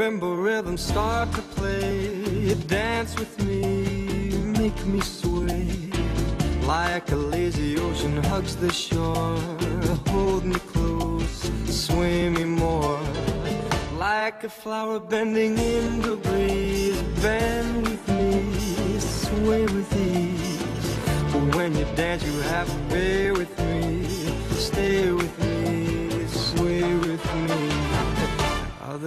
Marimba rhythms start to play, dance with me, make me sway. Like a lazy ocean hugs the shore, hold me close, sway me more. Like a flower bending in the breeze, bend with me, sway with ease. When you dance, you have to be with me, stay with me,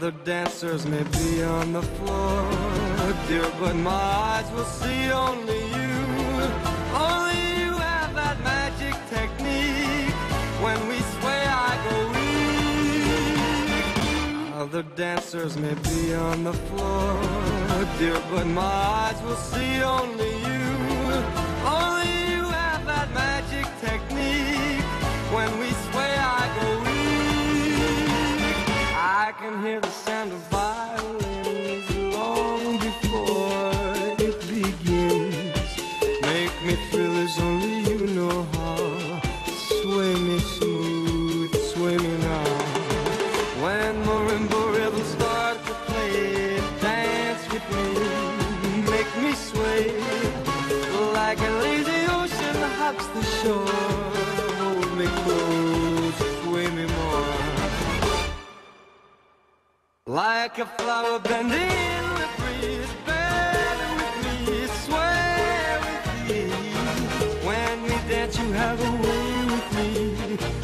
Other dancers may be on the floor, dear, but my eyes will see only you. Only you have that magic technique. When we sway, I go weak. Other dancers may be on the floor, dear, but my eyes will see only you. Only you have that magic technique. When we can hear the sound of violins Like a flower bending in the breeze, bend with me, sway with me. When we dance, you have a way with me.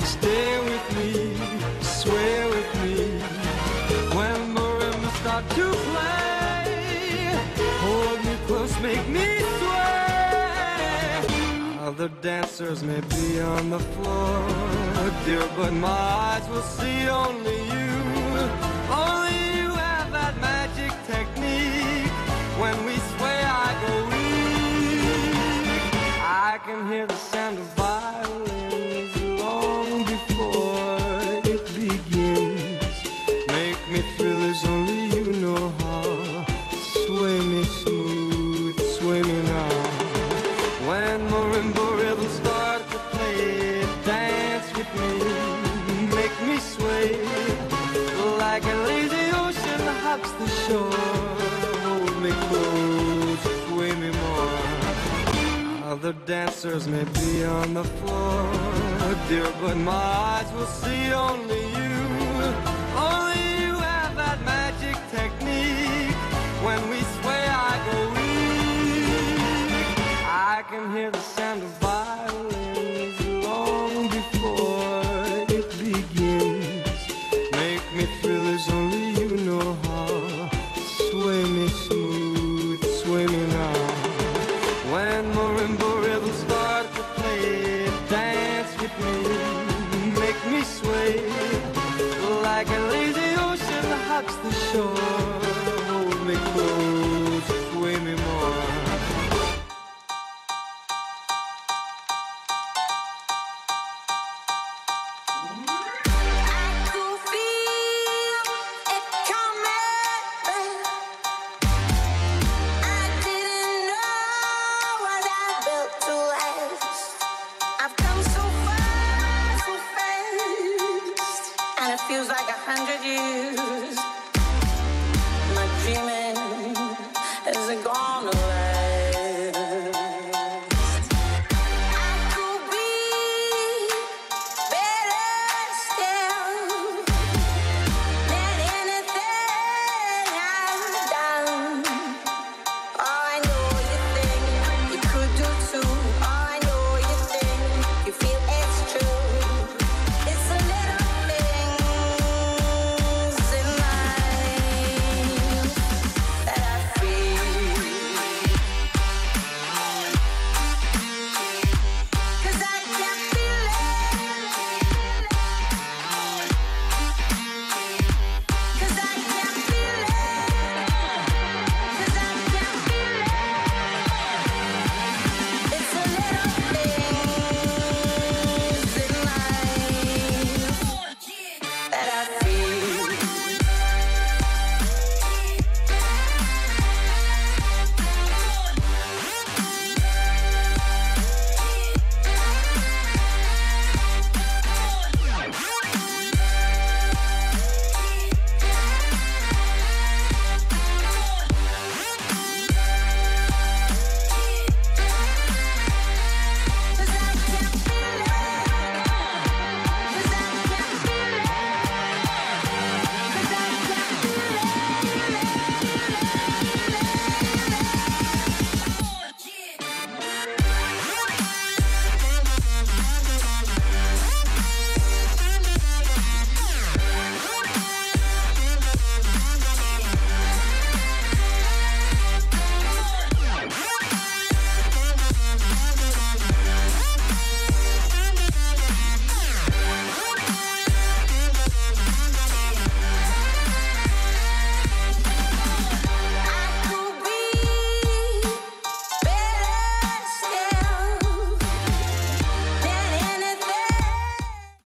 Stay with me, sway with me. When marimbas start to play, hold me close, make me sway. Other dancers may be on the floor, dear, but my eyes will see only you. Hear the sound of Other dancers may be on the floor, dear, but my eyes will see only you. Only you have that magic technique. When we sway, I go weak. I can hear the sound of like a lazy ocean hugs the shore.